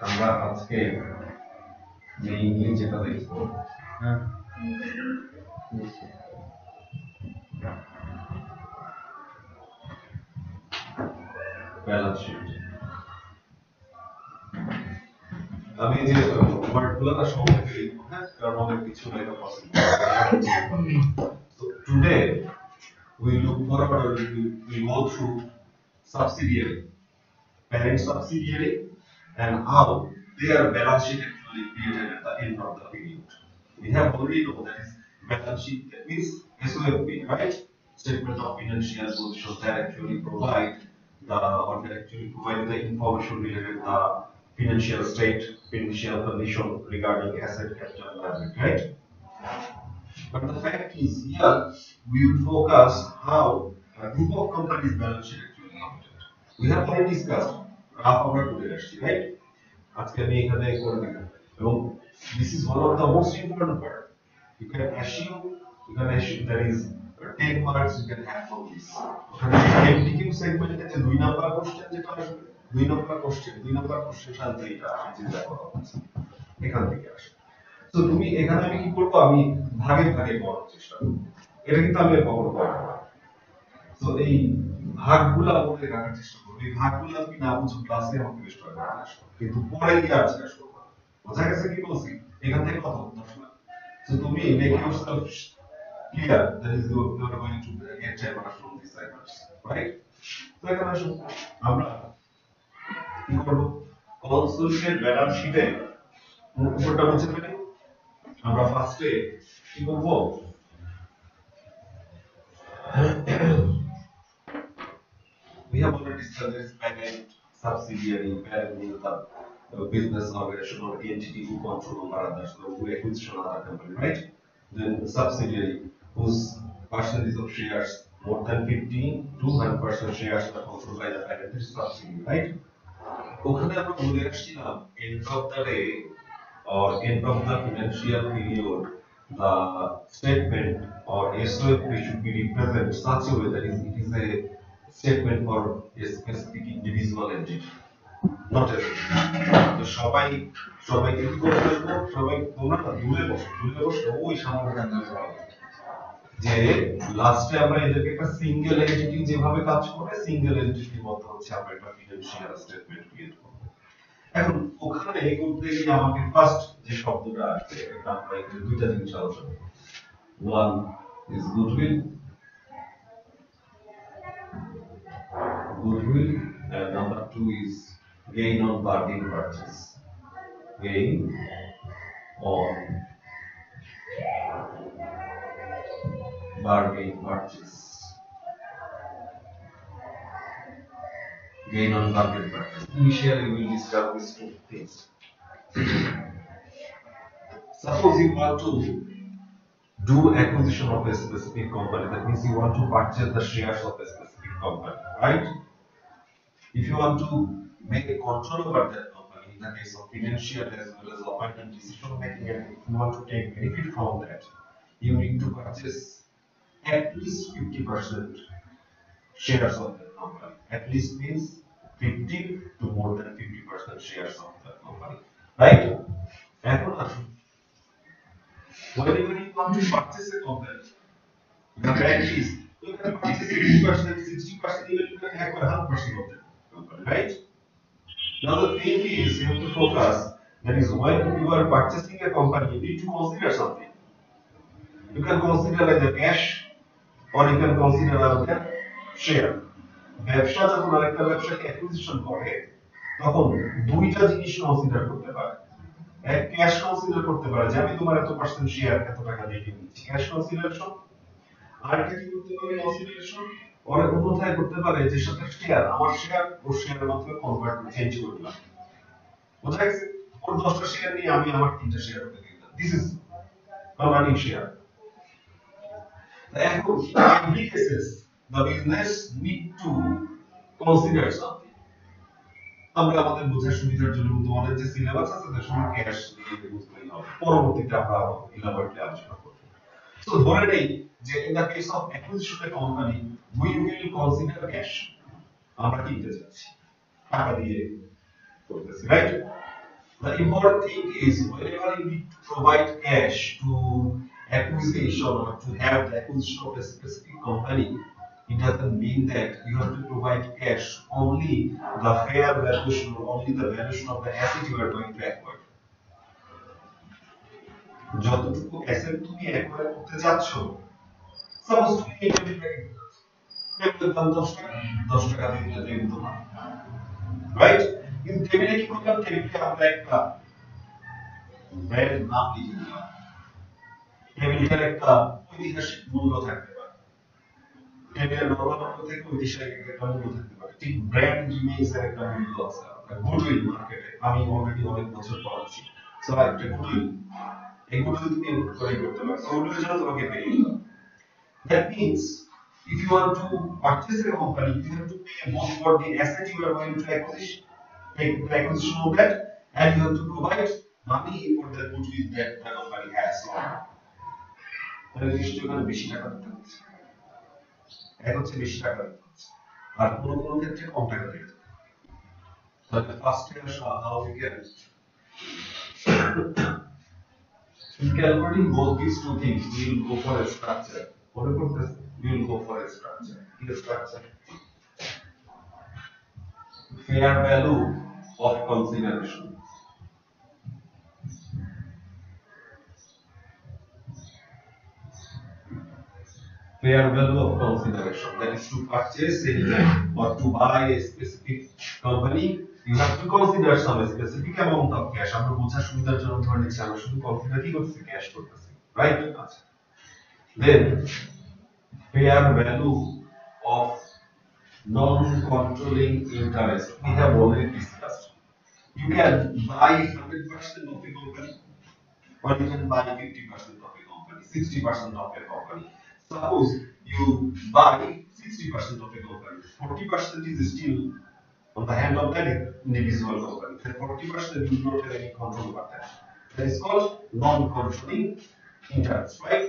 আমরা আজকে যে যেটা দেখব হ্যাঁ? আমি যে ওয়ার্ডগুলো না হ্যাঁ? কারণ অনেক কিছু লেখা possible today we look forward or we, we go through subsidiary parent subsidiary and how their balance sheet actually created at the end of the period we have already know that is balance sheet that means SOFP right statement of financial position that actually provide the or that actually provide the information related to the financial state, financial condition regarding asset, capital, liability, right? But the fact is here we will focus how a group of companies balance sheet actually computed. We have already discussed graph আমরা করে আসছি right আজকে আমি এখানে করে দেব এবং this is one of the most important part you can assume you can assume there is 10 marks you can have from this ওখানে MCQ সেগমেন্টে যে দুই নাম্বার কোশ্চেন যেটা আসবে দুই নাম্বার কোশ্চেন দুই নাম্বার কোশ্চেন সাথে এটা আসে চিন্তা করা এখান থেকে আসে তো তুমি এখানে আমি কি করব আমি ভাগে ভাগে করার চেষ্টা করব। এটা কিন্তু আমি কখনো করব না। তো এই ভাগগুলা মনে রাখার চেষ্টা করব। এই ভাগগুলা তুমি না বুঝো ক্লাসে আমাকে বেশ করে। আসো কিন্তু পরে গিয়ে আর জিজ্ঞাসা করব বোঝা গেছে কি বলছি? এখান থেকে কথা বলতে হবে না। So to me, make yourself clear that is you you are going to get time from these তো আসুন আমরা কি করব? কনসোলিডেট ব্যালেন্স শিটে উপরটা ফেলি। আমরা ফার্স্টে কি করবো we have already discussed this parent, subsidiary, parent means the uh, business organization or entity who control over others, so who acquisition other company, right? Then subsidiary, whose percentage of shares more than 15 to 100% shares are controlled by the parent is subsidiary, right? ওখানে আমরা বলে আসছিলাম end of the day or the financial period the statement or SOP should be represented such a way that it is a statement for a specific individual entity not everything তো সবাই সবাই কি করে ফেলব সবাই তোমরা না দূরে বসো দূরে বসো ওই সামনে যে লাস্টে আমরা এদেরকে একটা সিঙ্গেল এন্টিটি যেভাবে কাজ করে সিঙ্গেল এন্টিটির মধ্যে হচ্ছে আমরা একটা ফিনান্সিয়াল স্টেটমেন্ট ক্রিয়েট করব এখন ওখানে করতে গিয়ে আমাকে ফার্স্ট যে শব্দটা আসছে এটা আমরা এখানে দুইটা জিনিস আলোচনা করব one is goodwill goodwill and number two is gain on bargain purchase gain on bargain purchase gain on purchase initially we will discuss these two things suppose you want to do acquisition of a specific company that means you want to purchase the shares of a specific company right? If you want to make a control over that company in the case of financial as well as appointment decision making and if you want to take benefit from that you need to purchase at least 50% shares of that company. At least means 50 to more than 50% shares of that company right এখন আসুন whenever you want to purchase a company the fact is you can purchase 50%, 60%, even you can have 100% of that company, right? Now the thing is, you have to focus, that is when you are purchasing a company, you need to consider something. You can consider either cash or you can consider either share. ব্যবসা যখন আরেকটা ব্যবসাকে acquisition করে, তখন দুইটা জিনিস consider করতে পারে। এক ক্যাশ কনসিডার করতে পারে যে আমি তোমার এত পার্সেন্ট শেয়ার এত টাকা দিয়ে কিনেছি। ক্যাশ কনসিডারেশন আরেকটা কি করতে পারে কনসিডারেশন পরে অন্যথায় করতে পারে যে সাথে শেয়ার আমার শেয়ার ওর শেয়ারের মাধ্যমে কনভার্ট চেঞ্জ দিলাম। বোঝা গেছে? ওর দশটা শেয়ার নিয়ে আমি আমার তিনটা শেয়ার করে দিলাম দিস ইজ কনভার্টিং শেয়ার এখন the business need to consider something আমরা আমাদের বোঝার সুবিধার জন্য তোমাদের যে সিলেবাস আছে তার সময় ক্যাশ দিয়ে বুঝতেই হবে পরবর্তীতে আমরা ইলাবোরেটলি আলোচনা করব So ধরে নেই যে the case of acquisition of a company we will consider cash আমরা কিনতে যাচ্ছি টাকা দিয়ে করতেছি right the important thing is whenever you need to provide cash to acquisition or to have the acquisition of a specific company it doesn't mean that you have to provide cash. Only the fair valuation or only the valuation of the asset you are going to acquire. যতটুকু asset তুমি acquire করতে যাচ্ছ suppose তুমি টেবিলের দাম দশ টাকা দশ টাকা দিয়ে তোমার রাইট কিন্তু টেবিলে কি আমরা একটা ব্র্যান্ড নাম লিখে দিলাম। একটা ঐতিহাসিক মূল্য থাকতে টেবিলের নর্মাল মূল্য থেকে ঐতিহাসিক একটা মূল্য থাকতে পারে ঠিক ব্র্যান্ড ইমেজ এর একটা মূল্য আছে গুডউইল মার্কেটে আমি অলরেডি অনেক বছর পড়াচ্ছি সো একটা গুডউইল এগুলো যদি তুমি করে করতে পারো ওগুলোর জন্য তোমাকে পে করতে হবে that means if you want to purchase a company you have to pay both for the asset you are going to acquisition take the acquisition of that and you have to provide money for the goodwill that the company has তাহলে নিশ্চয়ই ওখানে বেশি টাকা দিতে হচ্ছে এক হচ্ছে বেশি টাকা আর কোনো কোনো ক্ষেত্রে কম টাকা দিতে হচ্ছে তাহলে ফার্স্টে আসা how we get In calculating both these two things, we will go for a structure. What about this? We will go for a structure. In the structure, fair value of consideration. Fair value of consideration. That is to purchase anything or to buy a specific company. You have to consider some specific amount of cash. আমরা বোঝার সুবিধার জন্য ধরে নিচ্ছি আমরা শুধু consider কি করতেছি ক্যাশ করতেছি রাইট আচ্ছা দেন fair value of non-controlling interest we have already discussed you can buy 100% of a company or you can buy 50% of a company 60% of a company suppose you buy 60% of a company 40% is still on the hand of that individual company. Then 40% you do not have any control over that. That is called non-controlling interest, right?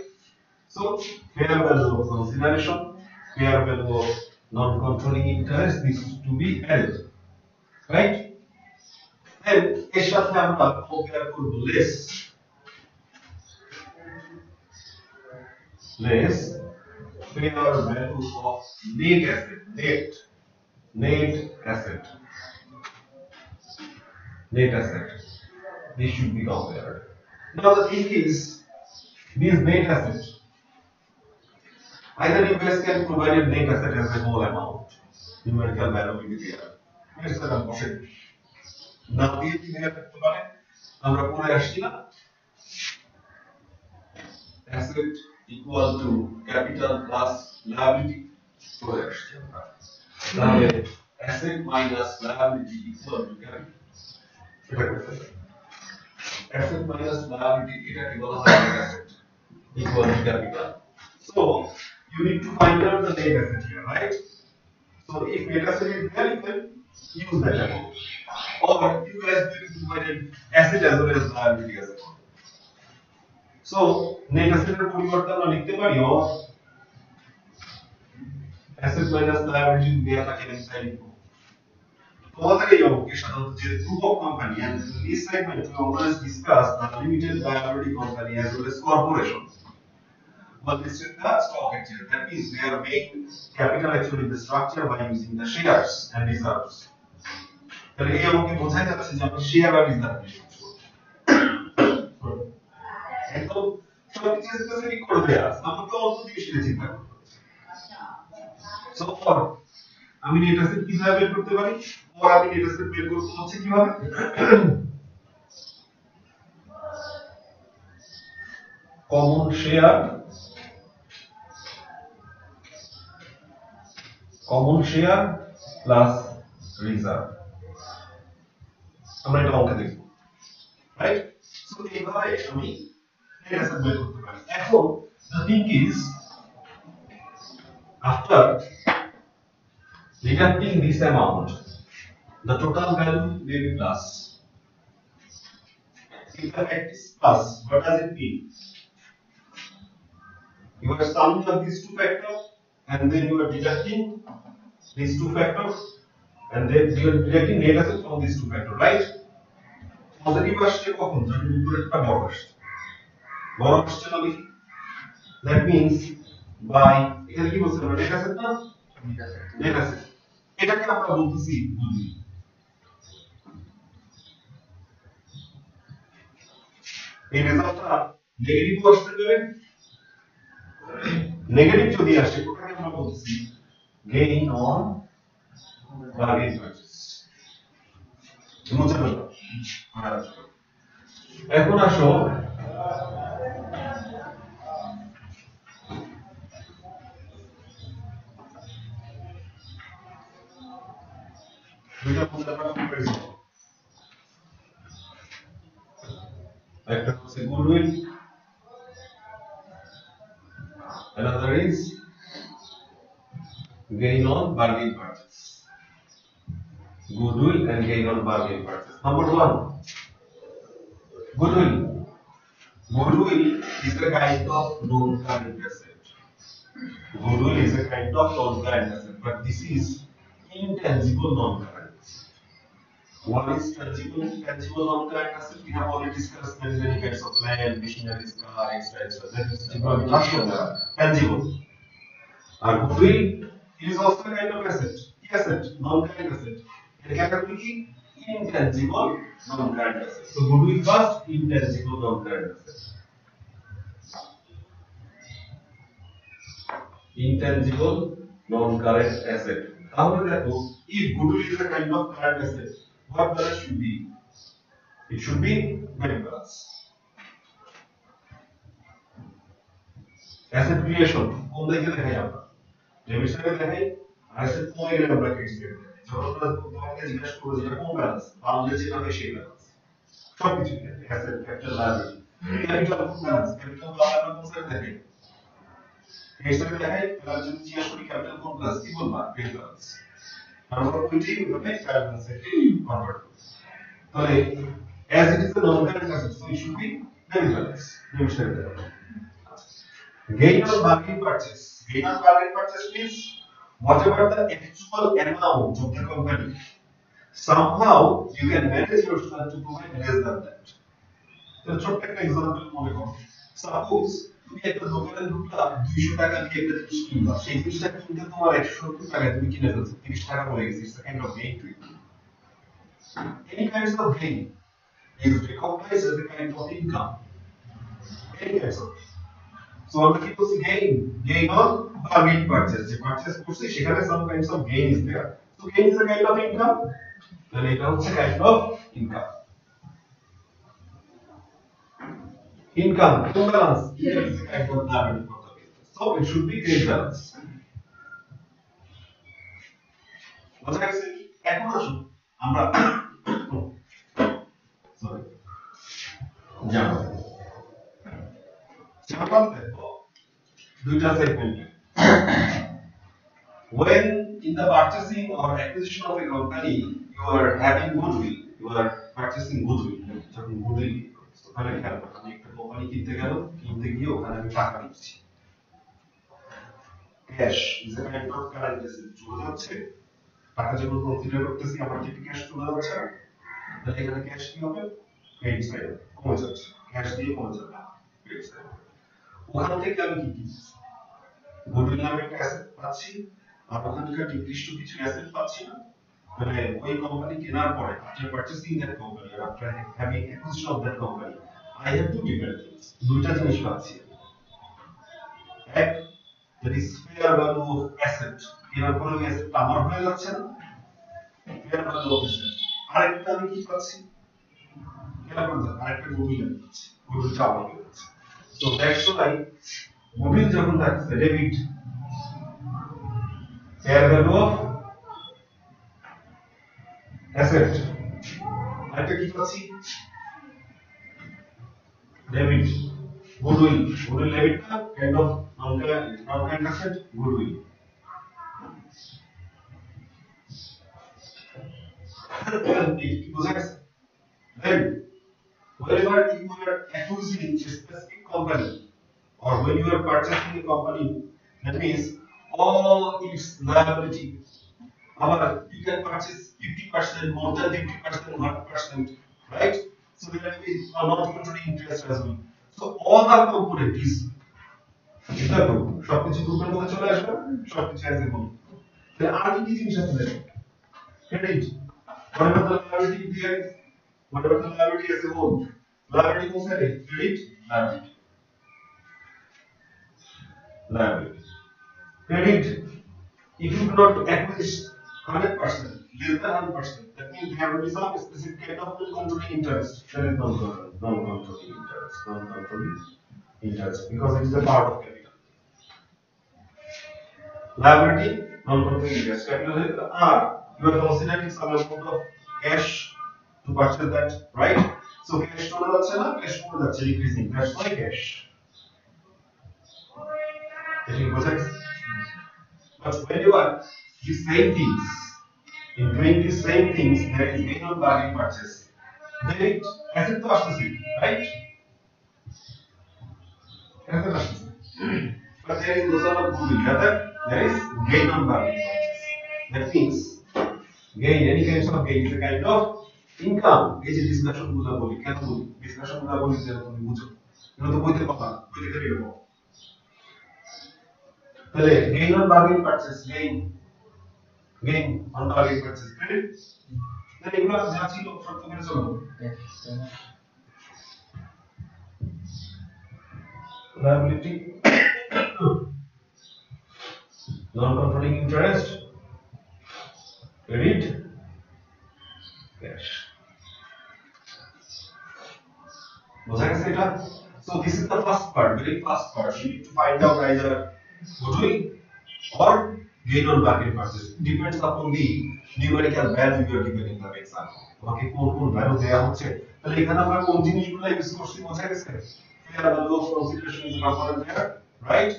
So fair value of consideration, fair value of non-controlling interest, this is to be added, right? Then এর সাথে আমরা compare করব less less fair value of net asset, net net asset. Net asset. This should be compared. Now the thing is, this net asset, either you guys can provide a net asset as a whole amount, numerical value will be there. Here's the composite. না দিয়ে কি ভেবে করতে পারে আমরা পরে আসছি না asset equal to capital plus liability পরে আসছি আমরা তাহলে asset minus liability equal to capital এটা করতে হবে অ্যাসেট মাইনাস লায়াবিলিটি এটাকে বলা হয় net asset equal to capital so you need to find out the net asset here right so if net asset is there you can use that amount or you guys will provide an asset as well as liability as well so net asset এর পরিবর্তে আমরা লিখতে পারি or asset minus liability দেয়া থাকে আমি তাই লিখবো তোমাদেরকে অঙ্কে সাধারণত যে group of company and in this segment we always discuss the limited liability company as well as corporation but this is the stock exchange that means we are making capital actually the structure by using the shares and reserves তাহলে এই অঙ্কে বোঝাই যাচ্ছে যে আমরা share আর reserve সবকিছু specific করে দেয়া আমাকে অল্প জিনিস চিন্তা করতে ফর আমি নেট অ্যাসেট কীভাবে বের করতে পারি? ফর আমি নেট অ্যাসেট বের করব হচ্ছে কীভাবে? Common share common share plus reserve আমরা এটা অঙ্কে দেখব। রাইট সো এইভাবে আমি নেট অ্যাসেট বের করতে পারি এখন the thing is after deducting this amount, the total value may be plus. If the fact is plus, what does it mean? You are summing up these two factors and then you are deducting these two factors and then you are deducting net asset from these two factors, right? Positive আসছে কখন যখন উপরেরটা বড় আসছে বড় আসছে না লিখি দ্যাট মিন্স বাই এখানে কি বলছে আমরা নেট অ্যাসেট না? নেট অ্যাসেট এটাকে আমরা বলতেছি বুদ্ধি এই রেজাল্টটা নেগেটিভ আসতে পারে। নেগেটিভ যদি আসে ওটাকে আমরা বলতেছি গেইন অন বার্গেন পারচেজ বুঝতে পারল এখন আসো দুইটা বুঝতে পারলাম কম্পারিজন একটা হচ্ছে goodwill another is gain on bargain purchase goodwill and gain on bargain purchase number one goodwill goodwill is a kind of non-current asset goodwill is a kind of non-current asset but this is intangible non-current What is tangible? Tangible asset. We have already discussed many kinds of land, machineries, car, etc. That is tangible. Tangible. And goodwill is also a kind of asset. Asset, non-current asset. And category কি? Intangible non-current asset. So goodwill first, intangible non-current asset. Intangible non-current asset. তাহলে দেখো, if goodwill is a kind of current asset, what balance should be? It should be bank balance. Asset creation, কোন দিকে দেখাই আমরা? Debit সাইডে দেখাই আর asset কমে গেলে আমরা ক্রেডিট সাইডে দেখাই যখন আমরা তোমাকে জিজ্ঞাসা করব যেটা কোন ব্যালেন্স বাংলা যেটা হবে সেই ব্যালেন্স সবকিছু অ্যাসেট ক্যাপিটাল লায়াবিলিটি ক্যাপিটাল কোন ব্যালেন্স ক্যাপিটাল আমরা কোন সাইডে দেখাই ক্রেডিট সাইডে দেখাই তাহলে যদি জিজ্ঞাসা করি ক্যাপিটাল কোন ব্যালেন্স কি বলবা? ক্রেডিট ব্যালেন্স আমরা ওইটাই ওইভাবে ট্রায়াল ব্যালেন্সে কনভার্ট করব তাহলে as it is a non-current asset so it should be debit balance debit side দেখাবো gain on bargain purchase gain on bargain purchase means whatever the actual amount of the company somehow you can manage yourself to provide less than that তো ছোট্ট একটা example মনে করো suppose তুমি একটা দোকানে ঢুকলা দুইশো টাকা দিয়ে একটা জিনিস কিনবা সেই জিনিসটা কিনতে তোমার একশো সত্তর টাকায় তুমি কিনে ফেলছো তিরিশ টাকা পড়ে গেছে it's kind of gain to you any kinds of gain is recognized as a kind of income any kinds of So আমরা কি করছি gain gain on bargain purchase যে purchase করছি সেখানে some kinds of gain is there so gain is a kind of income তাহলে এটা হচ্ছে kind of income Income balance a kind of liability for the business so it should be great balance বোঝা গেছে এখন আসুন আমরা sorry জানো Japan দেখো দুইটা segment when in the purchasing or acquisition of a company you are having goodwill you are purchasing goodwill যখন goodwill ওখানে খেয়াল একটা কোম্পানি কিনতে গেল, কিনতে গিয়ে ওখানে আমি টাকা দিচ্ছি। Cash is a kind of current চলে যাচ্ছে। টাকা যখন কনসিডার করতেছি, আমার টিপি ক্যাশ চলে যাচ্ছে। তাহলে এখানে ক্যাশ কি হবে? ক্রেডিট সাইড কমে যাচ্ছে। ক্যাশ দিয়ে কমে যাবে। ক্রেডিট সাইড ওখান থেকে আমি কি কি গুডউইল নামে একটা অ্যাসেট পাচ্ছি, আর ওখানকার নির্দিষ্ট কিছু অ্যাসেট পাচ্ছি না। মানে ওই কোম্পানি কেনার পরে after purchasing that company after having acquisition of that company I have two different things দুইটা জিনিস পাচ্ছি এক that is value of asset পরে ওই অ্যাসেটটা আমার হয়ে যাচ্ছে না ফেয়ার ভ্যালু অফ অ্যাসেট আরেকটা আমি কি পাচ্ছি আরেকটা গুডউইল আমি পাচ্ছি আমার হয়ে যাচ্ছে। So that's why goodwill যখন থাকছে debit fair value of asset আরেকটা কি পাচ্ছি ডেবিট goodwill goodwill ডেবিটটা kind of non-current goodwill then wherever you are acquiring a specific company or when you are purchasing a company, that means all its liability. However, you can purchase 50%, more than 50%, 100%, right? So there will be a non-controlling interest as well. So all the component is এটা group সবকিছু গ্রুপের মধ্যে চলে আসবে সবকিছু as a group তাহলে আর কি কি জিনিস আছে দেখো credit what about the liability here what the liability as a whole liability কোন সাইডে credit liability liability credit if you do not acquire 100% less than 100% that means there will be some specific kind of non-controlling interest that is non-controlling non-controlling interest non-controlling interest because it is a part of capital liability non-controlling interest capital is R you are considering some amount of cash to purchase that right so cash চলে যাচ্ছে না cash কমে যাচ্ছে decreasing that's why cash এটা কি বোঝা গেছে but when you are the same things in doing the same things there is gain on bargain purchase then it asset তো আসতেছে right asset আসতেছে but there is also a goodwill rather there is gain on bargain purchase that means gain any kind of gain is a kind of income এই যে discussion গুলো বলি কেন বলি discussion গুলো বলি যে তুমি বুঝো এটা তো বইতে পাবা বইতে থেকে এরকম তাহলে gain on bargain purchase gain gain on bargain purchase credit তাহলে এগুলো যা ছিল শর্ত করে চলবো liability non controlling interest credit cash বোঝা গেছে এটা so this is the first part very first part you need to find out either goodwill or gain on bargain purchase depends upon the numerical value you are given in the exam. তোমাকে কোন কোন value দেয়া হচ্ছে? তাহলে এখানে আমরা কোন জিনিসগুলো ইউজ করছি বোঝা গেছে। Fair value of consideration is component there, right?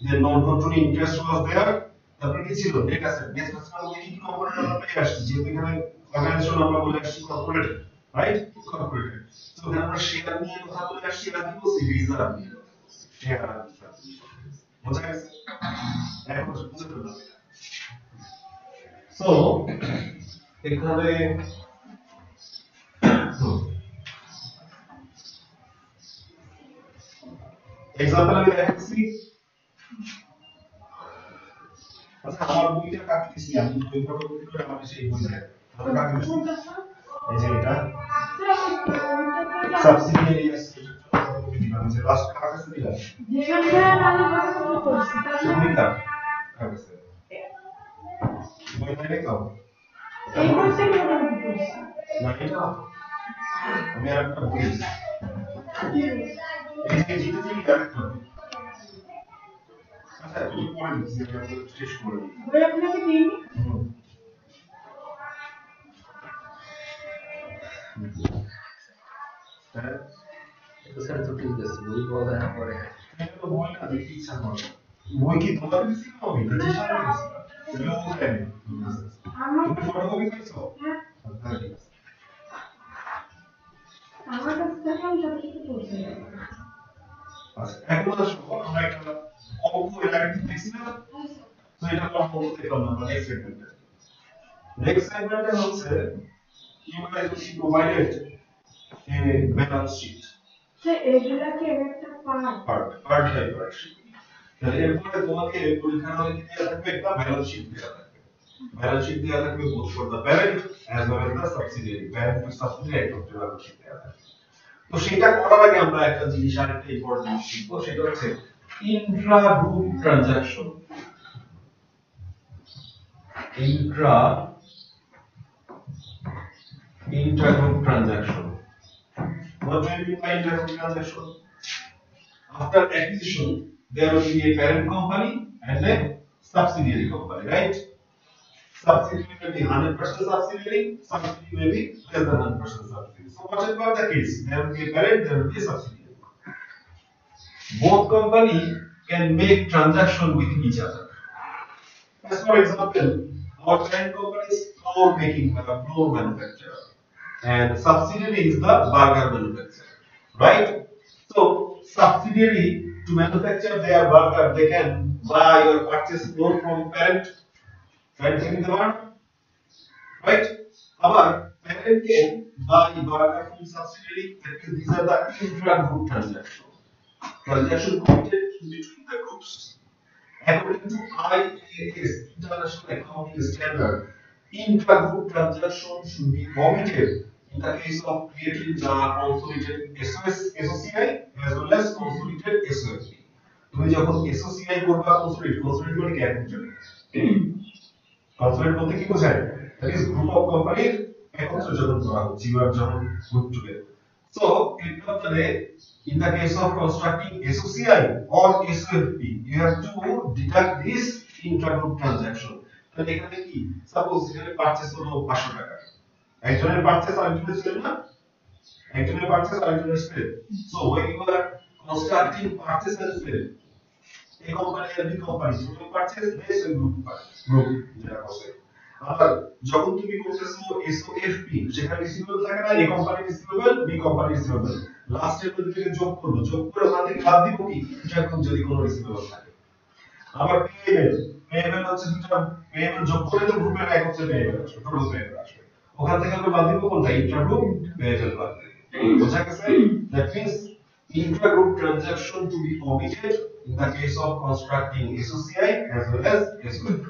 The non controlling interest was there তারপরে কি ছিল? নেট অ্যাসেট নেট অ্যাসেট মানে কি কম্পোনেন্ট আমরা পেয়ে আসছি। যেহেতু এখানে অর্গানাইজেশন আমরা বলে আসছি কর্পোরেট রাইট কর্পোরেট তো এখানে আমরা শেয়ার নিয়ে কথা বলে আসছি, এটা কি বলছি? রিজার্ভ নিয়ে শেয়ার বোঝা গেছে? এখন বুঝতে পারলাম। সো এখানে এক্সাম্পল আমি দেখাচ্ছি। আচ্ছা আমার বইটা কাকে দিছি? আমি বই ফটোকপি করে আমার সেই বই দেখ তাহলে কাকে দিছি? এই যে এটা। সাবসিডিয়ারি আছে। ফটোকপি দিলাম? যে লাস্ট কার কাছে দিলাম তুমি কার কার কাছে বই নাই কাও না এটা না। আমি আর একটা বই দিছি এই যে জিতে জিতে ক্যারেক্টার আচ্ছা তুমি পড়ে দিচ্ছি আমি শেষ করে দিই হুম হ্যাঁ তো স্যার তো ঠিক আছে বই পাওয়া যায় না পরে এটা তো বই না দেখতে ইচ্ছা করে বই কি তোমার দিছি না আমি নিজে সামনে দিছি এগুলো বলতে নেই তুমি ফটোকপি করেছ আচ্ছা ঠিক আছে আচ্ছা এখন আমরা একটা অঙ্ক এটা দেখছি না তো এটা আমরা অঙ্ক দেখলাম আমরা নেক্সট সেগমেন্টে নেক্সট সেগমেন্টে হচ্ছে you guys will be provided a balance sheet part? Part by part sheet তাহলে এরপরে তোমাকে পরীক্ষার হলে কি দেওয়া থাকবে? একটা ব্যালেন্স শিট দেওয়া থাকবে। ব্যালেন্স শিট দেওয়া থাকবে both for the parent as well as subsidiary parent to subsidiary একটা ব্যালেন্স শিট দেওয়া থাকবে তো সেটা করার আগে আমরা একটা জিনিস আরেকটা ইম্পর্টেন্ট শিখব সেটা হচ্ছে intra group transaction intra intra-group transaction. What do you mean by intra-group transaction? After acquisition, there will be a parent company and a subsidiary company, right? Subsidiary may be 100% subsidiary, subsidiary may be less than 100% subsidiary. So whatever the case, there will be a parent, there will be a subsidiary. Both company can make transaction with each other. As for example, our parent company is floor making, uh, floor manufacturer, and subsidiary is the burger manufacturer, right? So subsidiary to manufacture their burger they can buy or purchase flour from parent parent থেকে নিতে পারে right আবার parent can buy burger from subsidiary that means these are the intra-group transaction transaction committed between the groups according to IAS International Accounting Standard intra-group transaction should be omitted in the case of creating the consolidated SOS, SOCI as well as consolidated SOFP. তুমি যখন SOCI করবা consolidate, consolidate মানে কি এখন consolidate বলতে কি বোঝায় that is group of company একত্রে যখন করা হচ্ছে you are যখন group together so এটা মানে in the case of constructing SOCI or SOFP you have to deduct this intra-group transaction তাহলে এখানে কি সাপোজ এখানে পারচেজ হলো 500 টাকা একজনের পারচেজ আরেকজনের সেল না একজনের পারচেজ আরেকজনের sale so when you are constructing purchase and sale এই কোম্পানি আর B company total purchase less group group, যেটা বসে। আবার যখন তুমি করতেছো এসওএফপি সেখানে রিসিভেবল থাকে না A company receivable B company receivable লাস্টের মধ্যে থেকে যোগ করব যোগ করে ওখান থেকে দিব কি? যখন যদি কোনো রিসিভেবল থাকে। আবার পেয়েবল পেয়েবল হচ্ছে দুটো পেয়েবল যোগ করে তো গ্রুপের এক হচ্ছে আসবে টোটাল পেয়েবল আসবে। ওখান থেকে আমরা বাদ দিব কোনটা? ইন্টারগ্রুপ পেয়েবল বাদ দিব। বোঝা গেছে? That means intra-group transaction to be omitted in the case of constructing SOCI as well as SOFP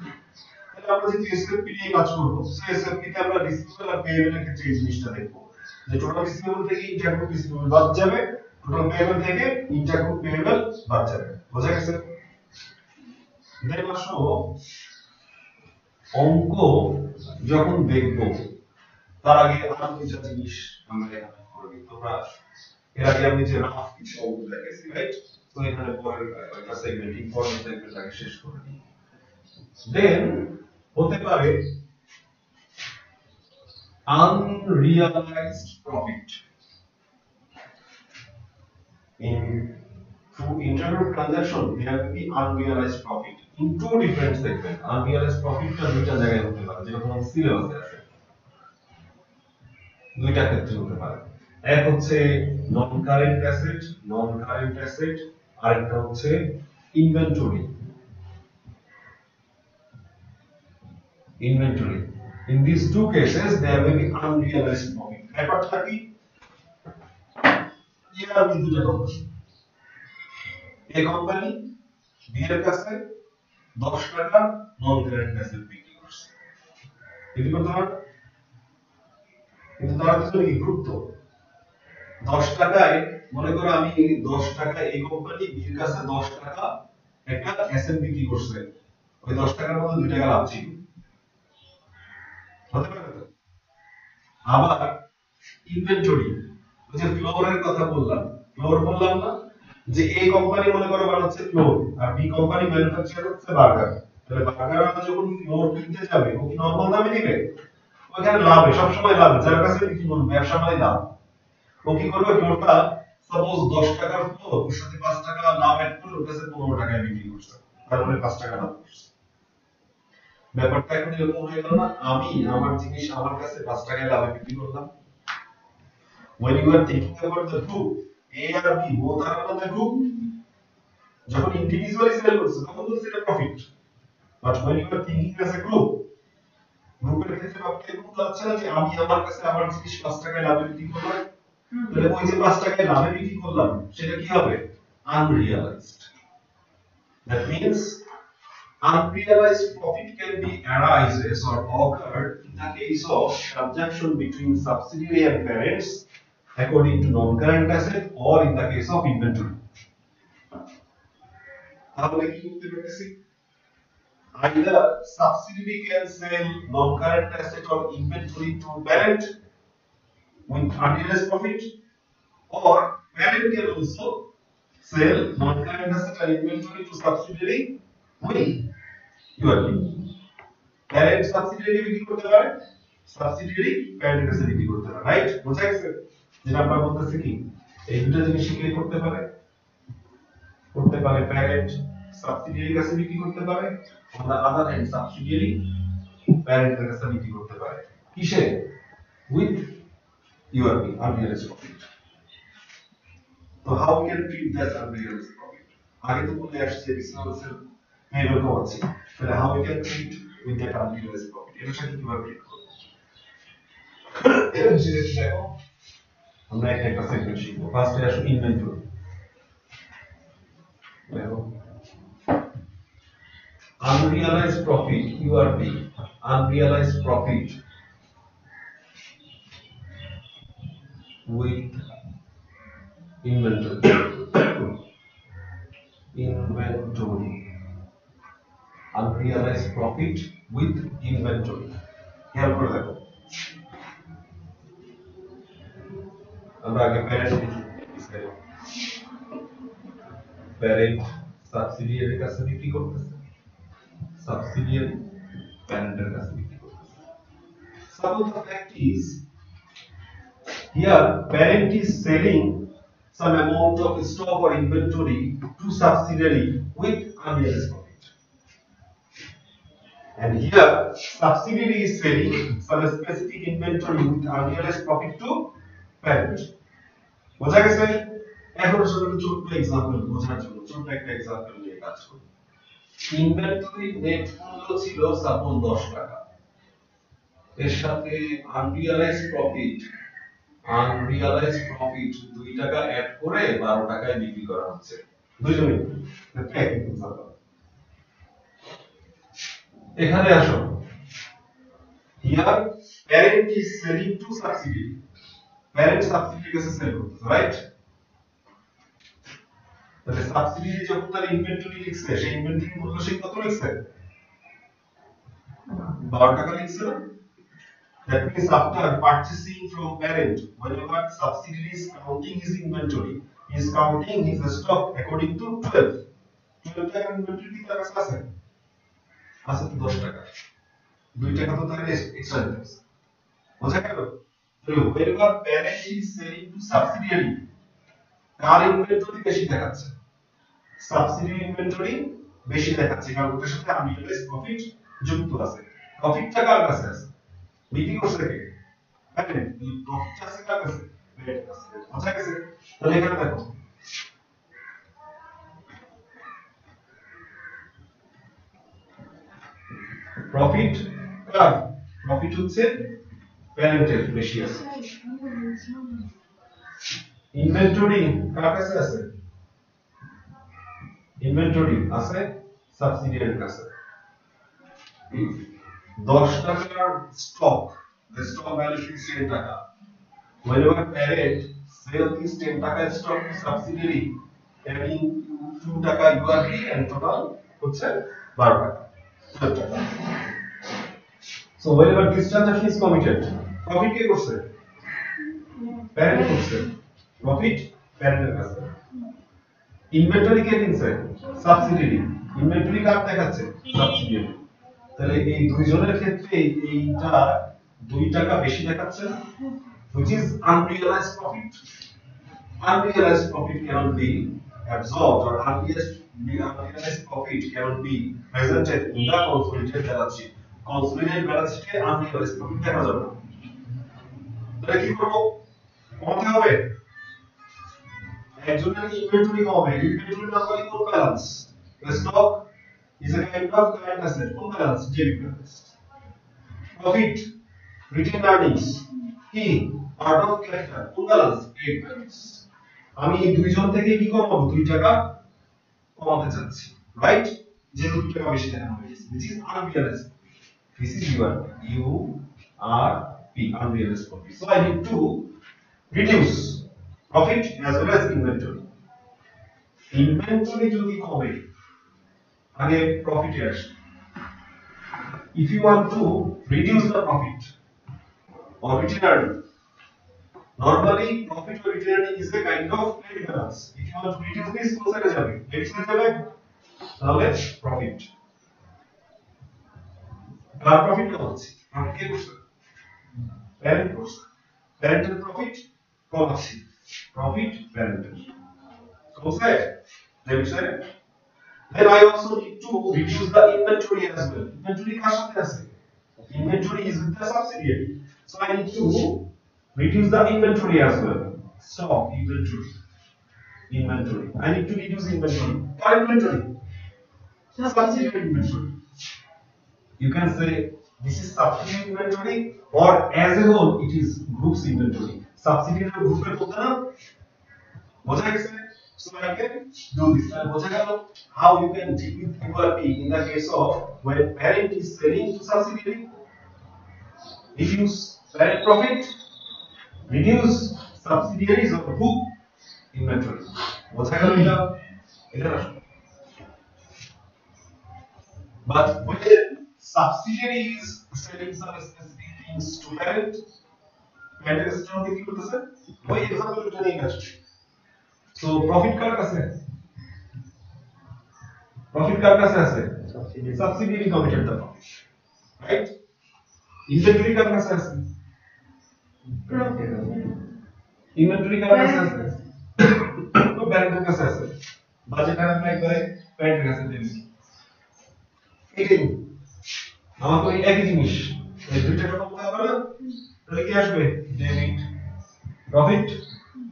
তাহলে আমরা যদি SOFP নিয়ে কাজ করব সো SOFP তে আমরা রিসিভেবল আর পেয়েবল এর ক্ষেত্রে এই জিনিসটা দেখব। যে টোটাল রিসিভেবল থেকে ইন্টারগ্রুপ রিসিভেবল বাদ যাবে টোটাল পেয়েবল থেকে ইন্টারগ্রুপ পেয়েবল বাদ যাবে। বোঝা গেছে? দেন আসো, অঙ্ক যখন দেখব, তার আগে আরও দুইটা জিনিস আমরা এখানে করে নিই তোমরা এর আগে আমি যে রাফ কিছু অঙ্ক দেখাইছি রাইট তো এখানে পরের একটা সেগমেন্ট ইম্পর্টেন্ট সেগমেন্ট আগে শেষ করে নিই দেন হতে পারে unrealized profit in through intergroup transaction there will be unrealized profit in two different segments unrealized profit টা দুইটা জায়গায় হতে পারে যেরকম সিলেবাসে আছে দুইটা ক্ষেত্রে হতে পারে এক হচ্ছে non current asset non current asset আরেকটা হচ্ছে inventory inventory in these two cases there will be unrealized profit ব্যাপারটা কি এর আমি দুটো কথা এই কোম্পানি বিয়ের কাছে 10 টাকা নন কারেন্ট অ্যাসেট বিক্রি করছে কিন্তু পারে কিন্তু তার পিছনে কি গুরুত্ব দশ টাকায়, মনে করো আমি দশ টাকা এই কোম্পানি বিয়ের কাছে দশ টাকা একটা অ্যাসেট বিক্রি করছে। ওই দশ টাকার মধ্যে দুই টাকা লাভ ছিল। আবার ইনভেন্টরি ওই যে ফ্লোরের কথা বললাম। ফ্লোর বললাম না, যে এই কোম্পানি মনে করো বানাচ্ছে ফ্লোর আর বি কোম্পানি ম্যানুফ্যাকচার করছে বার্গার তাহলে বার্গার যখন ফ্লোর কিনতে যাবে, ও কি নরমাল দামে দিবে ওখানে লাভ, সবসময় লাভ, যার কাছে বিক্রি করবে, ব্যবসা মানে লাভ। ও কি করবে ফ্লোরটা সাপোজ 10 টাকার ফ্লোর ওর সাথে 5 টাকা লাভ এড করে ওর কাছে 15 টাকায় বিক্রি করছে। তারপরে 5 টাকা লাভ করছে। ব্যাপারটা এখন এরকম হয়ে গেল না, আমি আমার জিনিস আমার কাছে 5 টাকায় লাভে বিক্রি করলাম। When you are thinking about the group A আর B both are under the group যখন ইন্ডিভিজুয়ালি সেল করছে, তখন তো সেটা profit but when you are thinking as a group গ্রুপের ক্ষেত্রে ব্যাপারটা এরকম যাচ্ছে না যে আমি আমার কাছে আমার জিনিস 5 টাকায় লাভে বিক্রি করলাম তাহলে ওই যে 5 টাকায় লাভে বিক্রি করলাম সেটা কি হবে unrealized that means unrealized profit can be arises or occurred in the case of transaction between subsidiary and parents according to non-current asset or in the case of inventory. তাহলে কি করতে পেরেছি either subsidiary can sell non-current asset or inventory to parent with unrealized profit, or parent can also sell non-current asset or inventory to subsidiary with URP. Parent subsidiary বিক্রি করতে পারে subsidiary প্যারেন্টের কাছে বিক্রি করতে পারে রাইট বোঝা গেছে? যেটা আমরা বলতেছি কি, এই দুটো জিনিস কে করতে পারে? করতে পারে প্যারেন্ট সাবসিডিয়ারি কাছে বিক্রি করতে পারে on the other hand subsidiary প্যারেন্টের কাছে বিক্রি করতে পারে। কিসে উইথ ইউআরপি আনরিয়ালাইজড প্রফিট তো how can treat that unrealised profit আগে তো বলে আসছে রিসোর্সের মেনুর কমাচ্ছি তাহলে how we can treat with that unrealised profit এর সাথে কীভাবে ট্রিট করব এর জিনিস দেখো আমরা একটা একটা সেগমেন্ট শিখব ফার্স্টে আসো ইনভেন্টরি দেখো unrealized profit URP unrealized profit. with inventory inventory unrealized profit with inventory খেয়াল করে দেখো আমরা আগে প্যারেন্ট প্যারেন্ট সাবসিডিয়ারির কাছে বিক্রি করতেছে সাবসিডিয়ারি প্যারেন্টের কাছে বিক্রি করতেছে suppose the fact is here parent is selling some amount of stock or inventory to subsidiary with unrealized profit and here subsidiary is selling some specific inventory with unrealized profit to parent বোঝা গেছে এখন শুধু ছোট্ট example বোঝার জন্য ছোট্ট একটা example নিয়ে কাজ করি ইনভেন্টরি নেট মূল্য ছিল সাপোজ 10 টাকা এর সাথে আনরিয়ালাইজ প্রফিট আনরিয়ালাইজ প্রফিট 2 টাকা অ্যাড করে 12 টাকায় বিক্রি করা হচ্ছে। এখানে আসো। Here parent is selling to subsidiary parent subsidiary কাছে সেল করতেছে রাইট তাহলে সাবসিডিয়ারি যখন তার ইনভেন্টরি লিখছে সেই ইনভেন্টরি মূল্য সে কত লিখছে? 12 টাকা লিখছে না? That means after purchasing from parent, whenever subsidiary is counting his inventory, he is counting his stock according to 12. 12 টাকার ইনভেন্টরি কি তার কাছে আছে? আছে তো 10 টাকা। 2 টাকা তো তার এক্সট্রা দিতেছে। বোঝা গেল? তাহলে whenever parent is selling to subsidiary, কার ইনভেন্টরি বেশি দেখাচ্ছে? সাবসিডিয়ারি ইনভেন্টরি বেশি দেখাচ্ছে কারণ ওটার সাথে আনরিয়ালাইজ প্রফিট যুক্ত আছে। প্রফিটটা কার কাছে আছে? হ্যাঁ প্রফিট তাহলে এখানে দেখো প্রফিট কার? প্রফিট হচ্ছে প্যারেন্টের বেশি আছে। ইনভেন্টরি কার কাছে আছে? ইনভেন্টরি আছে সাবসিডিয়ারির কাছে। দশ টাকার stock the stock value is 10 টাকা whenever parent sell this 10 টাকা stock to subsidiary adding 2 টাকা URP and total হচ্ছে 12 টাকা 12 টাকা so this transaction is committed profit কে করছে parent করছে profit parent এর কাছে ইনভেন্টরি কে কিনছে সাবসিডিয়ারি ইনভেন্টরি কার দেখাচ্ছে সাবসিডিয়ারি তাহলে এই দুইজনের ক্ষেত্রে এইটা দুই টাকা বেশি দেখাচ্ছে না which is unrealized profit unrealized profit cannot be absorbed or unrealized unrealized profit cannot be presented in the consolidated balance sheet consolidated balance sheet A unrealized profit দেখা যাবে না তাহলে কি করব কমাতে হবে একজনের ইনভেন্টরি কমবে ইনভেন্টরি না করলে কোন balance stock is a kind of current asset কোন balance debit balance profit retained earnings কি পার্ট অফ ক্যাপিটাল কোন ব্যালেন্স ক্রেডিট ব্যালেন্স আমি এই দুইজন থেকে কি কমাবো দুই টাকা কমাতে চাচ্ছি রাইট যে দুই টাকা বেশি দেখানো হয়েছে which is unrealized this is your u r p unrealized profit so i need to reduce profit as well as inventory inventory যদি কমে আগে প্রফিটে আসে if you want to reduce the profit or return normally profit or return is a kind of credit balance if you want to reduce this সাইডে যাবে debit যাবে তাহলে profit কার profit কমাচ্ছি প্রফিট কে করছে প্যারেন্ট করছে প্যারেন্টের প্রফিট কমাচ্ছি প্রফিট প্যারেন্টের কোথায় ডেবিট সাইডে then I also need to reduce the inventory as well. Inventory কার সাথে আছে? Inventory is with the subsidiary. So I need to reduce the inventory as well. Stock inventory. inventory. I need to reduce inventory. Current inventory. Subsidiary inventory. You can say this is subsidiary inventory or as a whole it is group's inventory. Subsidiary group এর মধ্যে না বোঝা গেছে? So I can do this. And বোঝা গেল how you can deal with URP in the case of when parent is selling to subsidiary. Reduce parent profit, reduce subsidiaries of group inventory. বোঝা গেল এটা? এটা না But when subsidiary is selling some specific things to parent, parent is strong বিক্রি করতেছে ওই example এটা নিয়ে আসছে সো প্রফিট কার কাছে প্রফিট কার কাছে আছে. Subsidiary committed the profit right inventory কার কাছে আছে? ইনভেন্টরি কার কাছে আছে? তো ব্যাংকের কাছে আছে। বাজেট আর আমরা একবারে ব্যাংকের কাছে দিয়ে এটাই আমার তো একই জিনিস। এই দুইটা কথা বলতে হবে না? তাহলে কি আসবে? ডেবিট প্রফিট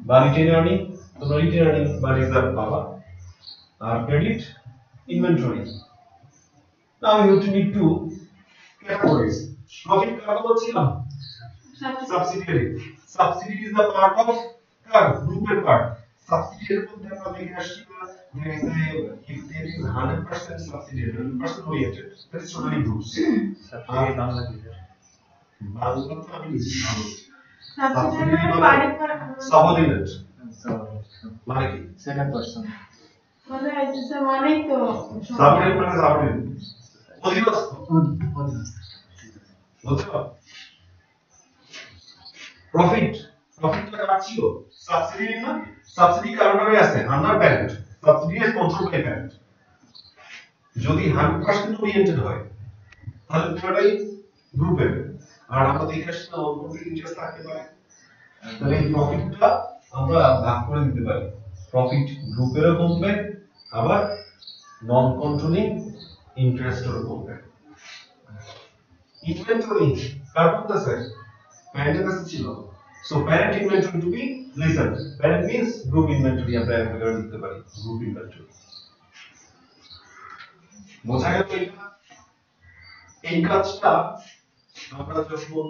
বা রিটেন আর্নিং তোমরা রিটেন আর্নিং বা রিজার্ভ পাবা আর credit inventory now you need to categories profit কার বলছিলাম subsidiary. Subsidiary is the part of car, grouped part. Subsidiary মধ্যে আমরা দেখে আসছি if there is 100% subsidiary, 100% oriented, that is totally groups. Subsidiary Bangla কি? বাংলা তো আমি লিখছি। Subsidiary মানে Subordinate মানে কি? Second person. মানে হচ্ছে মানেই তো Subordinate মানে subordinate। অধীনস্থ, বুঝছ? প্রফিট প্রফিটটা কার ছিল সাবসিডি না সাবসিডি কার আছে under parent subsidy is control by parent যদি 100% ওরিয়েন্টেড হয় তাহলে পুরোটাই গ্রুপের আর আমরা দেখে অন্য ইন্টারেস্ট থাকতে পারে তাহলে এই প্রফিটটা আমরা ভাগ করে দিতে পারি। প্রফিট গ্রুপেরও কমবে, আবার নন কন্ট্রোলিং ইন্টারেস্টেরও কমবে। ইনভেন্টরি কার করতেছে প্যারেন্টের কাছে ছিল। So parent inventory to be listen parent means group inventory আমরা এভাবে লিখতে পারি গ্রুপ ইনভেন্টরি বোঝা গেল এই কাজটা আমরা যখন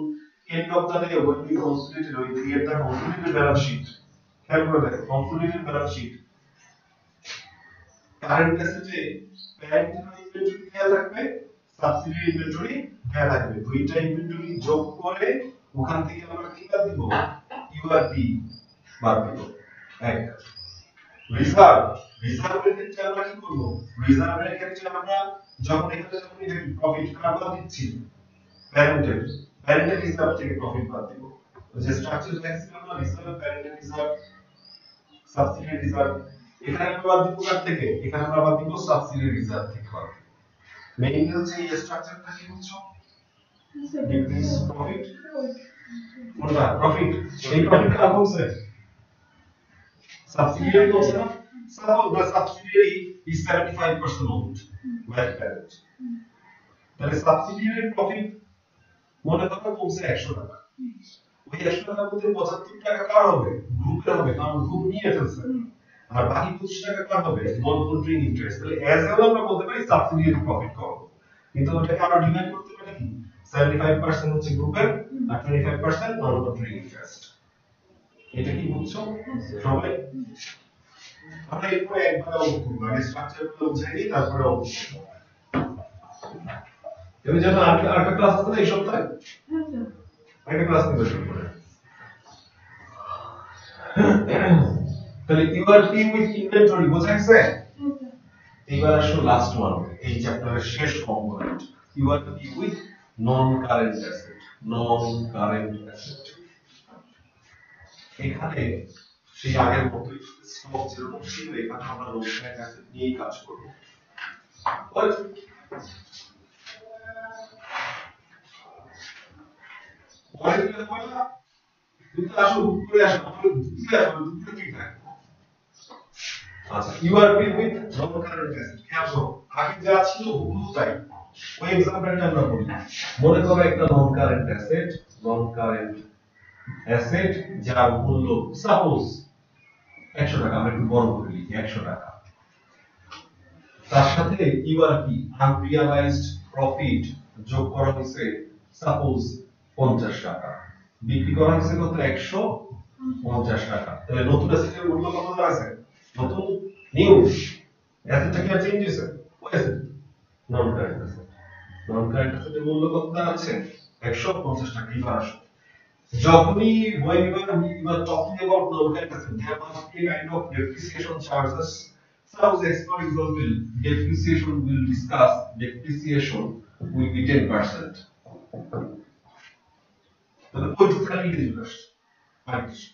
end of the day when we consolidated we create the consolidated balance sheet খেয়াল consolidated balance sheet কারেন্ট অ্যাসেটে প্যারেন্ট ইনভেন্টরি খেয়াল রাখবে সাবসিডি ইনভেন্টরি খেয়াল রাখবে দুইটা ইনভেন্টরি যোগ করে ওখান থেকে আমরা কি বাদ দিব? ইউআরপি বাদ দিব। এক। রিজার্ভ রিজার্ভের ক্ষেত্রে আমরা কি করব? রিজার্ভের ক্ষেত্রে আমরা যখন এখানে যখন প্রফিট কার দিচ্ছি প্যারেন্টের প্যারেন্টের রিজার্ভ থেকে প্রফিট বাদ দিব। যে স্ট্রাকচার দেখছিলাম না রিজার্ভ প্যারেন্টের রিজার্ভ সাবসিডি রিজার্ভ এখানে আমরা বাদ দিব কার থেকে? এখানে আমরা বাদ দিব সাবসিডি রিজার্ভ থেকে বাদ মেইনলি হচ্ছে এই স্ট্রাকচারটা কি বুঝছ প্রফিট কোনটা? প্রফিট এই প্রফিট কার না? Suppose the subsidiary is 75% owned by the parent তাহলে সাবসিডিয়ারি প্রফিট মনে করো কমছে 100 টাকা। ওই 100 টাকার মধ্যে 75 টাকা কার হবে? গ্রুপের হবে, কারণ গ্রুপ নিয়ে ফেলছে। আর বাকি 25 টাকা কার হবে? নন কন্ট্রিং ইন্টারেস্ট তাহলে অ্যাজ ওয়েল আমরা বলতে পারি সাবসিডিয়ারি প্রফিট করব কিন্তু ওটাকে আমরা ডিভাইড করতে পারি কি? 75% হচ্ছে গ্রুপের আর 25% নন কন্ট্রিং ইন্টারেস্ট এটা কি বুঝছ? সবাই? আমরা এরপরে একবার অঙ্ক আগে স্ট্রাকচারগুলো বুঝাই তারপরে অঙ্ক যেন আরেকটা আরেকটা ক্লাস আছে এই সপ্তাহে? আরেকটা ক্লাস নিবে শুরু করে। তাহলে ইউআরপি উইথ ইনভেন্টরি বোঝা গেছে? এইবার আসো লাস্ট ওয়ান এই চ্যাপ্টারের শেষ component URP with non current asset non current asset এখানে সেই আগের মতোই স্টক যেরকম ছিল, এখানে আমরা নন কারেন্ট অ্যাসেট নিয়েই কাজ করব। আচ্ছা যা মনে করো একটা non current asset non current asset যার মূল্য সাপোজ একশো টাকা, আমরা একটু বড় করে লিখি, একশো টাকা। তার সাথে ইউআরপি আনরিয়ালাইজড প্রফিট যোগ করা হয়েছে সাপোজ পঞ্চাশ টাকা বিক্রি করা হয়েছে কত একশো পঞ্চাশ টাকা তাহলে নতুন অ্যাসেটের মূল্য কত দাঁড়াছে নতুন নিউ অ্যাসেটটা কি চেঞ্জ হয়েছে ওই asset non current asset non current অ্যাসেটের মূল্য কত দাঁড়াচ্ছে একশো পঞ্চাশ টাকা এবার আসো যখনই when you are, you are talking about non-current asset, there must be kind of depreciation charges. Suppose X for example, depreciation will discuss, depreciation will be ten percent. তাহলে পরিস্থিতি চলে আসছে আচ্ছা।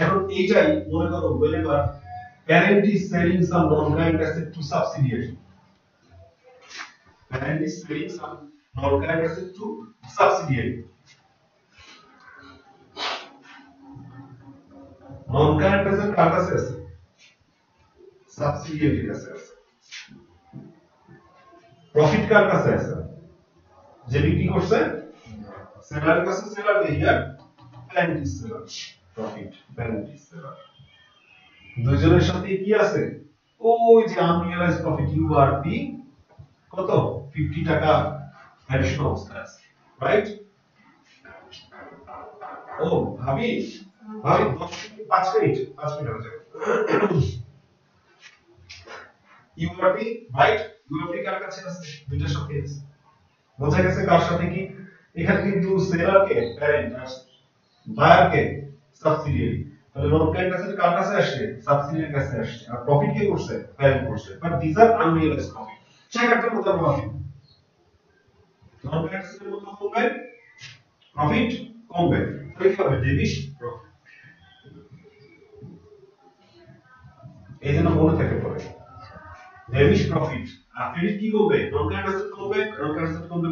এখন এইটাই মনে করো whenever parent is selling some non-current asset to subsidiary. Parent is selling some non-current asset to subsidiary. Non current asset কার কাছে আছে সাবসিডিয়ারির কাছে আছে প্রফিট কার কাছে আছে যে বিক্রি করছে সেলারের কাছে seller here parent is seller profit parent is seller দুইজনের সাথে কি আছে? ওই যে আনরিয়ালাইজড প্রফিট ইউআরপি কত? 50 টাকা অ্যাডিশনাল অবস্থায় আছে রাইট ও ভাবি? ভাবি দশ মিনিট পাঁচ মিনিট পাঁচ মিনিট হয়ে যাবে। ইউআরপি রাইট ইউআরপি কার কাছে আছে? দুইটার সাথে আছে। বোঝা গেছে কার সাথে কি? এখানে কিন্তু সেলারকে প্যারেন্ট আর বায়ারকে সাবসিডিয়ারি তাহলে কারেন্ট অ্যাসেট কার কাছে আসছে? সাবসিডিয়ারির কাছে আসছে। আর প্রফিট কে করছে? প্যারেন্ট করছে। But this are unrealised profit সেক্ষেত্রে প্রফিট নন কারেন্ট অ্যাসেটের মধ্যে কমবে? প্রফিট কমবে। তাহলে কি হবে? ডেবিট প্রফিট এই জন্য মনে থাকে পরে। ডেবিট প্রফিট আর ক্রেডিট কি করবে নন কারেন্ট অ্যাসেট করবে নন কারেন্ট অ্যাসেট করবে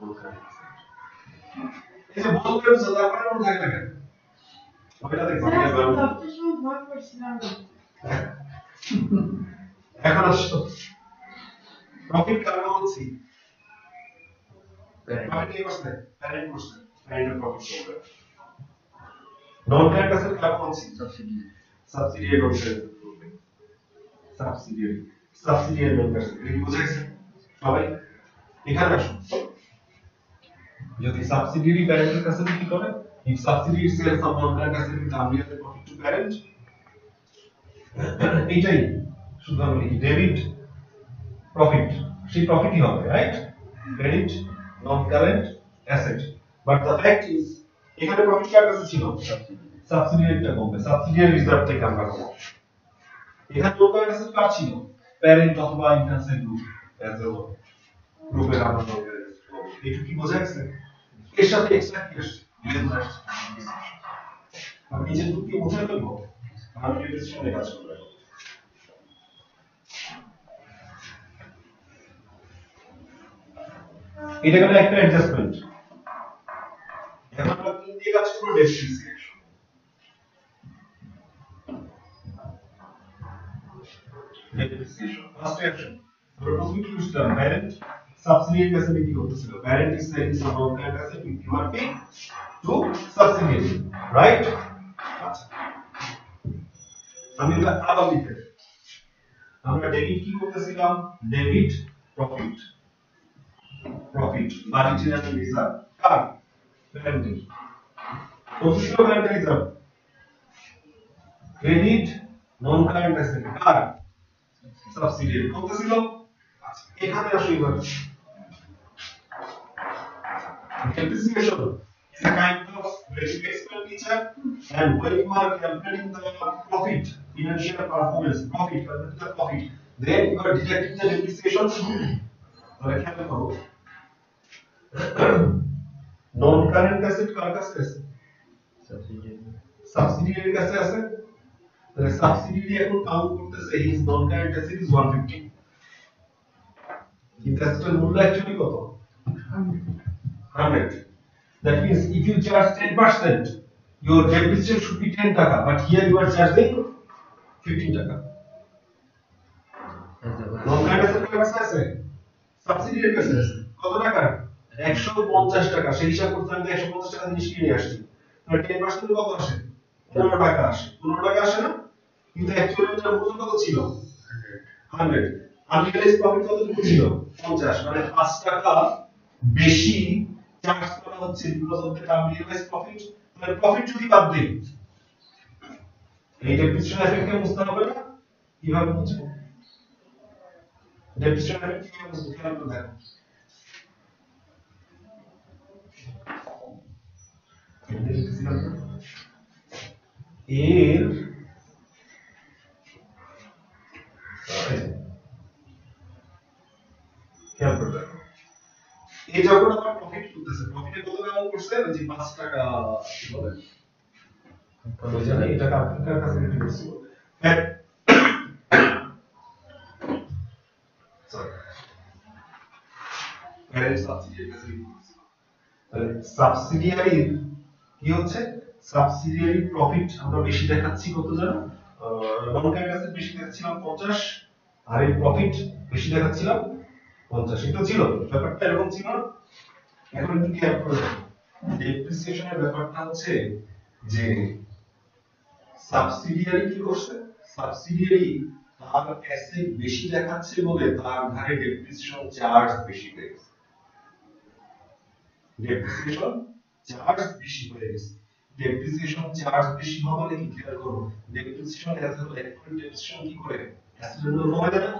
কোথায়? এই যে বলবে যে তারপরে মনে থাকে না কেন? ওইটা দেখো। এখন আসছো প্রফিট কার হচ্ছে প্রফিট প্যারেন্ট প্রফিট করবে নন কারেন্ট অ্যাসেট কার সাবসিডিয়ারি সাবসিডিয়ারি সাবসিডিয়ারি সবাই এখানে আসুন যদি সাবসিডিয়ারি প্যারেন্টের কাছে কি করে, if subsidiary sells some non-current asset with unrealized profit to parent এইটাই শুধু আমি লিখি ডেবিট প্রফিট সেই প্রফিটই হবে right credit non current asset but the fact is এখানে প্রফিট কার কাছে ছিল? সাবসিডিয়ারিটা কমবে সাবসিডিয়ারি রিজার্ভ থেকে আমরা কমবো এখানে কারেন্ট অ্যাসেট কার ছিল? প্যারেন্ট অথবা ইন্টারসেল গ্রুপ অ্যাজ এ গ্রুপের আমরা এইটুকু কি বোঝা গেছে? এর সাথে আমি নিজের দুঃখকে ফেলব? আমি কাজ করব। এটা গেল একটা অ্যাডজাস্টমেন্ট এখন আমরা দিয়ে কাজ করব ডেপ্রিসিয়েশন ডেপ্রিসিয়েশন ফার্স্ট অ্যাকশন আমরা প্রথমে কি বুঝলাম প্যারেন্ট সাবসিডিয়ারি কাছে বিক্রি করতেছিল parent is selling some of asset with URP to subsidiary right আচ্ছা। আমি এটা আবার লিখে আমরা ডেবিট কি করতেছিলাম? ডেবিট প্রফিট প্রফিট আর রিজার্ভ কার প্যারেন্টের profit current reserve credit non current asset কার সাবসিডিয়ারি করতেছিল এখানে আসো এবার depreciation is a kind of basic expenditure and when you are calculating the profit financial performance profit the profit then you are deducting the depreciation non current asset কার কাছে আছে সাবসিডিয়ারির কাছে আছে তাহলে subsidiary এখন কাউন্ট করতেছে his non current asset is 150 কিন্তু অ্যাসেটের মূল্য actually কত 100 that means if you charge 10% your depreciation should be 10 taka but here you are charging 15 taka non current কাছে আছে? সাবসিডিয়ারির কাছে আছে। কত টাকা? 150 টাকা। সেই হিসাব করতে আমি 150 টাকা জিনিস কিনে আসছি। তাহলে 10% কত আসে? পনেরো টাকা আসে। পনেরো টাকা আসে না? কিন্তু অ্যাকচুয়ালি তার মূল্য কত ছিল? হান্ড্রেড। আনরিয়ালাইজ প্রফিট কতটুকু ছিল? পঞ্চাশ। মানে পাঁচ টাকা বেশি চার্জ করা হচ্ছে because of that unrealise profit তাহলে প্রফিট যদি বাদ দেই এই ডেপ্রিসিয়েশন এফেক্টকে বুঝতে হবে না কীভাবে বুঝব ডেপ্রিসিয়েশন এফেক্ট কীভাবে বুঝব খেয়াল করে দেখো এটা লিখেছিলাম না? এর খেয়াল করে দেখো এই যখন আমার প্রফিট করতেছে প্রফিটে কত টাকা করছে ওই যে 5 টাকা কি বলে? ওই যে এই টাকা আপনার কাছে বিক্রি করছি। সাবসিডিয়ারি কাছে কি হচ্ছে? সাবসিডিয়ারি প্রফিট আমরা বেশি দেখাচ্ছি কত জানো? কারেন্ট অ্যাসেট বেশি দেখাচ্ছিলাম 50 আর এই প্রফিট বেশি দেখাচ্ছিলাম 50 এটা ছিল, ব্যাপারটা এরকম ছিল। এখন একটু খেয়াল করে ডেপ্রিসিয়েশনের ব্যাপারটা হচ্ছে যে সাবসিডিয়ারি কি করছে? সাবসিডিয়ারি তার অ্যাসেট বেশি দেখাচ্ছে বলে তার ঘাড়ে ডেপ্রিসিয়েশন চার্জ বেশি হয়ে গেছে। ডেপ্রিসিয়েশন চার্জ বেশি হয়ে গেছে। ডেপ্রিসিয়েশন চার্জ বেশি হওয়া মানে কি? খেয়াল করো ডেপ্রিসিয়েশন অ্যাকুয়াল ডেপ্রিসিয়েশন কি করে? অ্যাসেটের মূল্য কমে দেয়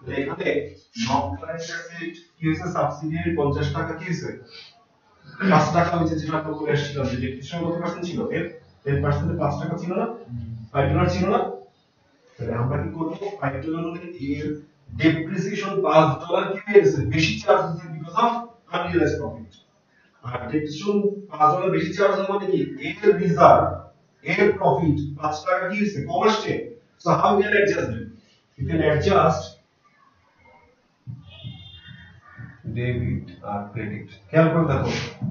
এখানে নন কারেন্ট অ্যাসেট কি হয়েছে সাবসিডিয়ারি 50 টাকা কি হয়েছে? 5 টাকা হয়েছে যেটা আমরা বলে আসছিলাম যে ডেপ্রিসিয়েশন কত পার্সেন্ট ছিল? এর 10% 5 টাকা ছিল না? 5 ডলার ছিল না? তাহলে আমরা কি করব? 5 ডলার হলে এর ডেপ্রিসিয়েশন 5 ডলার কি হয়ে বেশি চার্জ হচ্ছে বিকজ অফ আনরিয়ালাইজড প্রফিট আর ডেপ্রিসিয়েশন 5 ডলার বেশি চার্জ মানে কি? এর রিজার্ভ এর প্রফিট 5 টাকা কি হয়েছে? কম আসছে। So how can adjust it you can adjust debit R credit. খেয়াল করে দেখো,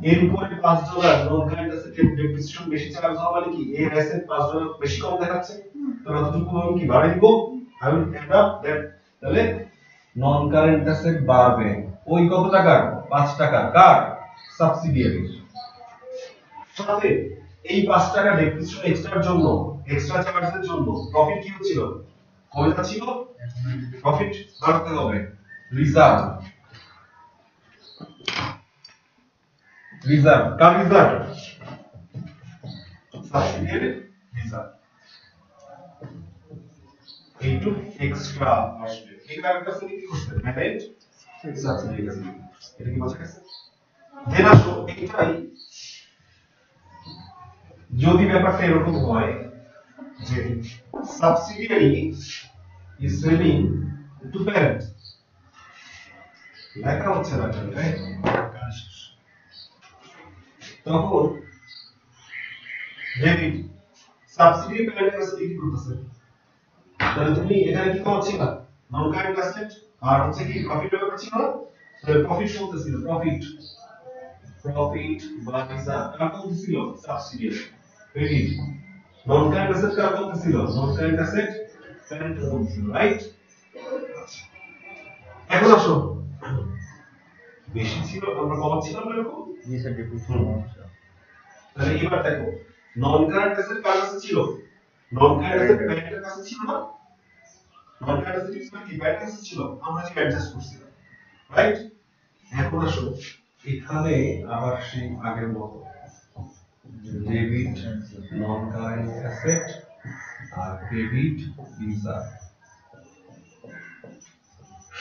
এর উপরে 5 ডলার নন কারেন্ট অ্যাসেটের ডেপ্রিসিয়েশন বেশি চার্জ হওয়া মানে কি? এর অ্যাসেট 5 ডলার বেশি কম দেখাচ্ছে। তাহলে অতটুকু আমি কি বাড়াই দিব? I will end up that তাহলে নন কারেন্ট অ্যাসেট বাড়বে। ওই কত টাকার 5 টাকা। কার? সাবসিডিয়ারি সাথে এই 5 টাকা ডেপ্রিসিয়েশন এক্সট্রার জন্য এক্সট্রা চার্জের জন্য প্রফিট কি হচ্ছিল? কমে যাচ্ছিল প্রফিট বাড়তে হবে। রিজার্ভ রিজার্ভ কার রিজার্ভ সাবসিডিয়ারি রিজার্ভ এইটু এক্সট্রা আসবে। এই কারণে কাছে কি করতে ম্যানেজ সাবসিডিয়ারি এটা কি বোঝা গেছে? দেন আসো এইটাই যদি ব্যাপারটা এরকম হয় যে subsidiary is selling to parent লেখা হচ্ছে না শেষ। তখন ডেবিট সাবসিডি প্যারেন্ট কাছে বিক্রি করতেছে তাহলে তুমি এখানে কি পাচ্ছিলা নন কারেন্ট অ্যাসেট আর হচ্ছে কি প্রফিট ব্যাপার ছিল? না তাহলে প্রফিট চলতেছিল প্রফিট প্রফিট বা রিজার্ভ কার বলতেছিল? Subsidiary credit non current asset কার বলতেছিল? নন কারেন্ট অ্যাসেট প্যারেন্ট বলতেছিল রাইট এখন আসো। বেশি ছিল, আমরা কমাচ্ছিলাম না এরকম? জি স্যার হচ্ছে তাহলে এবার দেখো নন কারেন্ট কার কাছে ছিল। নন কারেন্ট ব্যাংকের কাছে ছিল না? নন কারেন্ট অ্যাসেট কি? ব্যাংকের কাছে ছিল। আমরা যে অ্যাডজাস্ট করছিলাম। রাইট এখন আসো, এখানে আবার সেই আগের মতো। ডেবিট নন কারেন্ট অ্যাসেট আর ক্রেডিট রিজার্ভ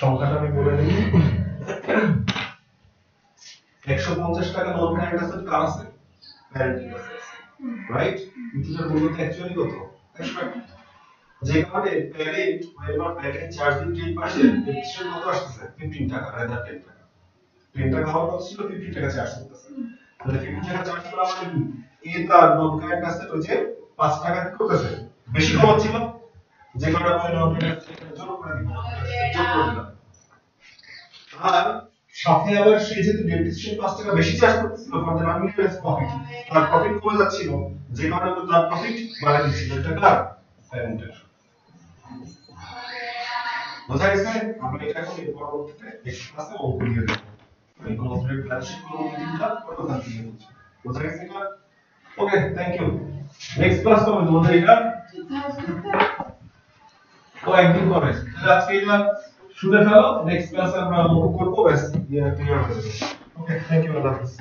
সংখ্যাটা আমি বলে দিই। একশো পঞ্চাশ টাকা নন কারেন্ট অ্যাসেট কার আছে? কাছে রাইট তার মূল্য অ্যাকচুয়ালি কত? একশো টাকা যে কারণে parent weber parent charging ten percent registration কত আসতেছে ফিফটিন টাকা রাদার টেন টাকা। টেন টাকা হওয়ার কথা ছিল ফিফটিন টাকা চার্জ করতেছে। তাহলে ফিফটিন টাকা চার্জ করা মানে এ তার নন কারেন্ট অ্যাসেট হচ্ছে পাঁচ টাকা কি করতেছে। বেশি কমাচ্ছিল যে কারণে আমি নন কারেন্ট যোগ করে দিলাম। আর সাথে আবার সে যেহেতু ডেপ্রিসিয়েশন পাঁচ টাকা বেশি চার্জ করতেছিল ফর দ্য আনরিয়ালাইজ প্রফিট তার প্রফিট কমে যাচ্ছিল। যে কারণে তো তার প্রফিট বাড়া দিচ্ছিল এটা কার প্যারেন্টের বোঝা গেছে? আমরা এটা এখন এর পরবর্তীতে নেক্সট ক্লাসে অঙ্ক দিয়ে দেবো এই কনসেপ্ট ক্লাস শিখব দিনটা কত হচ্ছে বোঝা গেছে এটা? Okay thank you next class কবে? তোমাদের এটা? 2010. ও একদিন পরে। আজকে এটা শুনে ফেলো নেক্সট ক্লাসে আমরা মুখ করব, ব্যাস ইয়ে ক্লিয়ার হয়ে যাবে। ওকে থ্যাংক ইউ আল্লাহ হাফেজ।